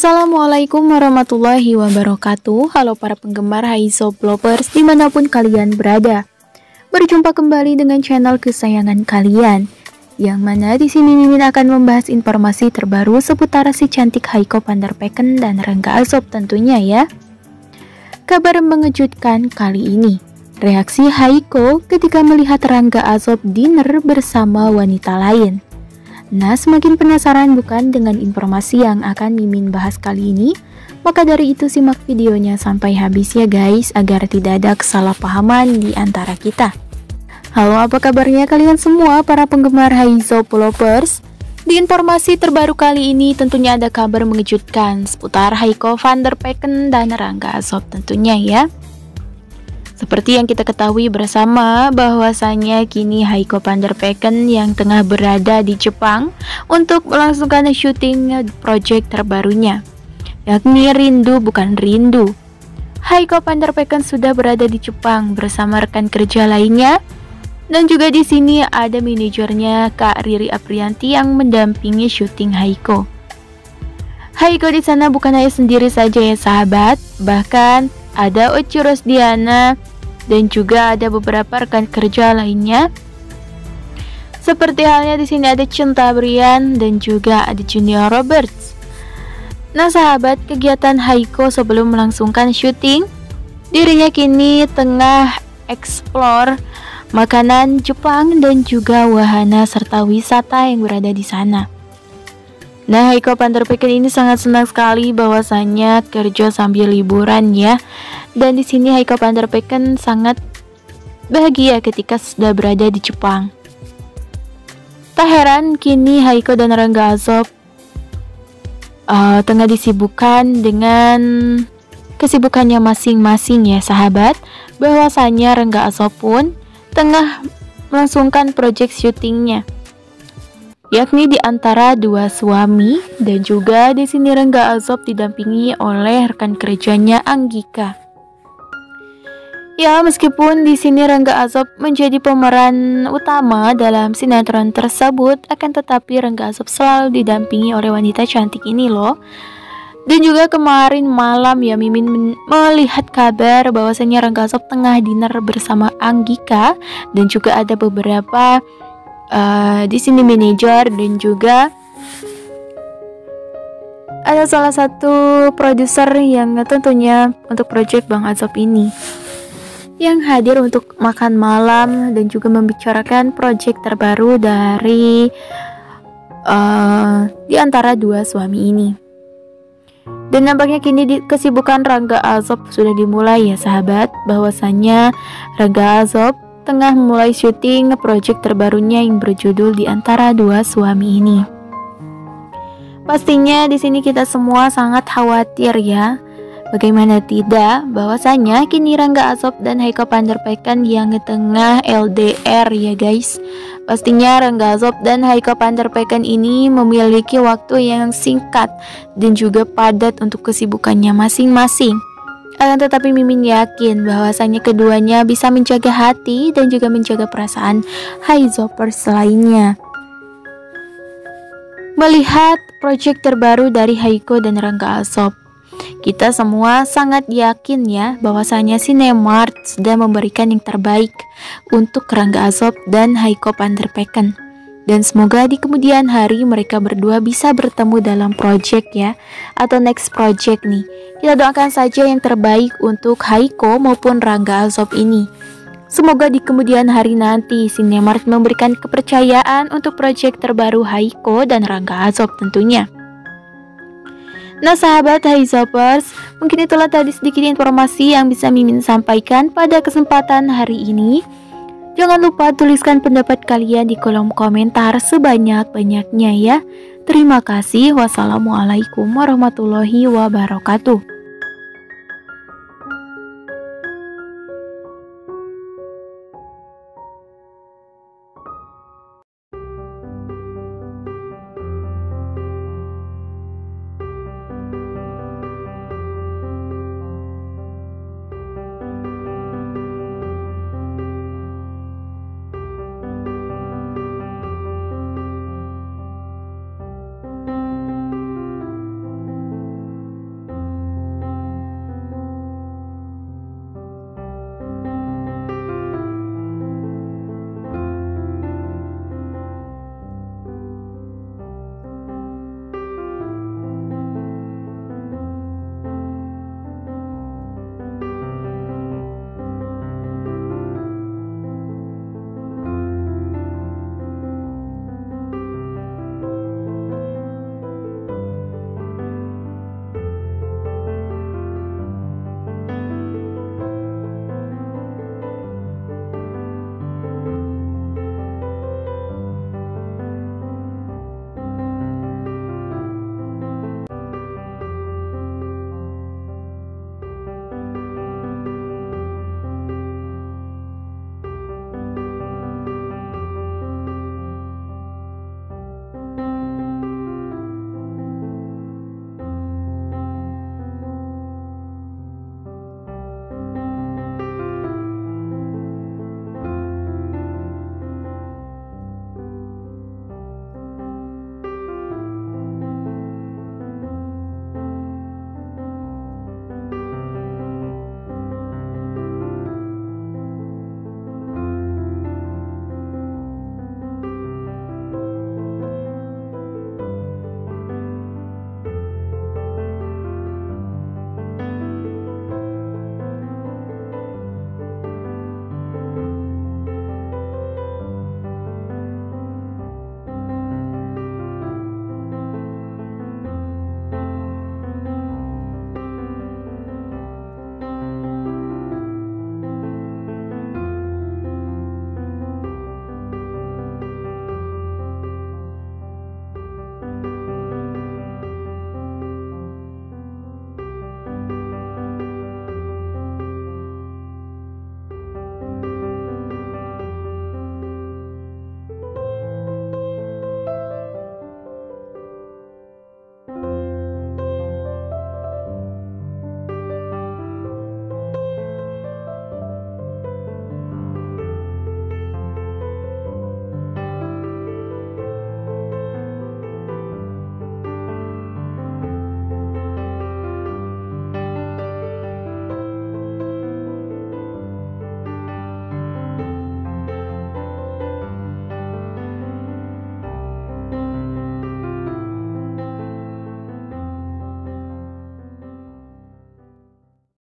Assalamualaikum warahmatullahi wabarakatuh. Halo para penggemar Haiso Lovers di mana pun kalian berada. Berjumpa kembali dengan channel kesayangan kalian Yang mana di sini Mimin akan membahas informasi terbaru seputar si cantik Haiko Pandarpeken dan Rangga Asob tentunya ya. Kabar mengejutkan kali ini. Reaksi Haiko ketika melihat Rangga Asob dinner bersama wanita lain Nah, semakin penasaran bukan dengan informasi yang akan Mimin bahas kali ini? Maka dari itu simak videonya sampai habis ya guys, agar tidak ada kesalahpahaman di antara kita. Halo, apa kabarnya kalian semua para penggemar Haizo Lovers? Di informasi terbaru kali ini tentunya ada kabar mengejutkan seputar Haiko van der Pecken dan Rangga Azob tentunya ya. Seperti yang kita ketahui bersama bahwasanya kini Haiko van der Pecken yang tengah berada di Jepang untuk melangsungkan syuting project terbarunya yakni Rindu Bukan Rindu. Haiko van der Pecken sudah berada di Jepang bersama rekan kerja lainnya dan juga di sini ada manajernya Kak Riri Aprianti yang mendampingi syuting Haiko. Haiko di sana bukan hanya sendiri saja ya sahabat, bahkan ada Ochi Rosdiana dan juga ada beberapa rekan kerja lainnya. Seperti halnya di sini ada Cinta Brian dan juga ada Junior Roberts. Nah sahabat, kegiatan Haiko sebelum melangsungkan syuting, dirinya kini tengah explore makanan Jepang dan juga wahana serta wisata yang berada di sana. Nah, Haiko Panterpeken ini sangat senang sekali bahwasanya kerja sambil liburan ya. Dan di sini Haiko Panterpeken sangat bahagia ketika sudah berada di Jepang. Tak heran kini Haiko dan Rangga Azob uh, tengah disibukkan dengan kesibukannya masing-masing ya sahabat. Bahwasanya Rangga Azob pun tengah melangsungkan project syutingnya yakni di antara dua suami dan juga di sini Rengga Azob didampingi oleh rekan kerjanya Anggika. Ya, meskipun di sini Rengga Azob menjadi pemeran utama dalam sinetron tersebut, akan tetapi Rengga Azob selalu didampingi oleh wanita cantik ini loh. Dan juga kemarin malam ya Mimin melihat kabar bahwasanya Rengga Azob tengah dinner bersama Anggika dan juga ada beberapa uh, di sini manajer dan juga ada salah satu produser yang tentunya untuk project Bang Azop ini yang hadir untuk makan malam dan juga membicarakan project terbaru dari uh, di antara dua suami ini. Dan nampaknya kini di, kesibukan Rangga Azop sudah dimulai ya sahabat bahwasanya Rangga Azop tengah memulai syuting project terbarunya yang berjudul Di Antara Dua Suami ini. Pastinya di sini kita semua sangat khawatir ya. Bagaimana tidak, bahwasanya kini Rangga Asob dan Haiko Panderpekan yang tengah LDR ya guys. Pastinya Rangga Asob dan Haiko Panderpekan ini memiliki waktu yang singkat dan juga padat untuk kesibukannya masing-masing. Akan tetapi Mimin yakin bahwasanya keduanya bisa menjaga hati dan juga menjaga perasaan Haizopers lainnya. Melihat proyek terbaru dari Haiko dan Rangga Asop, kita semua sangat yakin ya bahwasanya Cinemart sedang memberikan yang terbaik untuk Rangga Asop dan Haiko Panderpeken. Dan semoga di kemudian hari mereka berdua bisa bertemu dalam project ya Atau next project nih Kita doakan saja yang terbaik untuk Haiko maupun Rangga Azob ini Semoga di kemudian hari nanti Cinemark memberikan kepercayaan untuk project terbaru Haiko dan Rangga Azob tentunya Nah sahabat Haizopers, mungkin itulah tadi sedikit informasi yang bisa Mimin sampaikan pada kesempatan hari ini. Jangan lupa tuliskan pendapat kalian di kolom komentar sebanyak-banyaknya ya. Terima kasih. Wassalamualaikum warahmatullahi wabarakatuh.